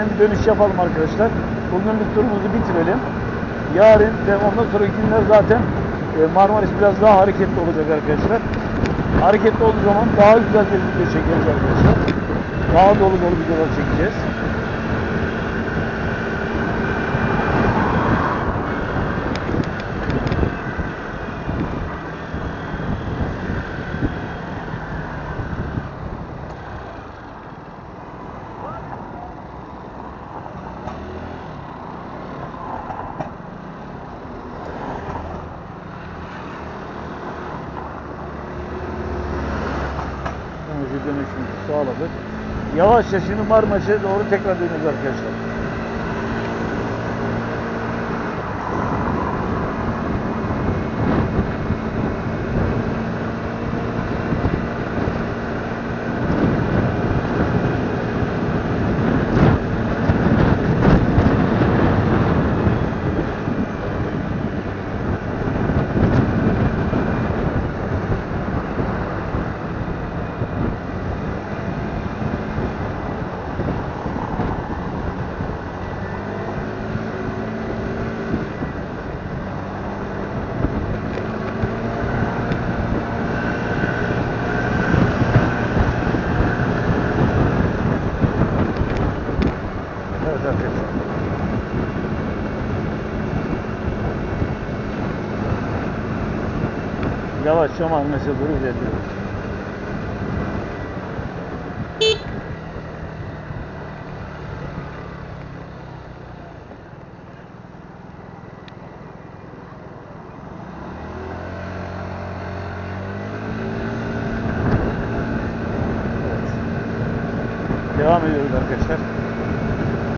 bir dönüş yapalım arkadaşlar. Bugünlük turumuzu bitirelim. Yarın ve ondan sonraki günler zaten e, Marmaris biraz daha hareketli olacak arkadaşlar. Hareketli olduğu zaman daha güzel bir video çekeceğiz arkadaşlar. Daha dolu dolu videolar çekeceğiz. Dönüşümüzü sağladık. Yavaşça şimdi Marmaris'e doğru tekrar dönüyoruz arkadaşlar. Evet arkadaşlar. Yavaşça Marmaris'e doğru ilerliyoruz. Devam ediyoruz arkadaşlar.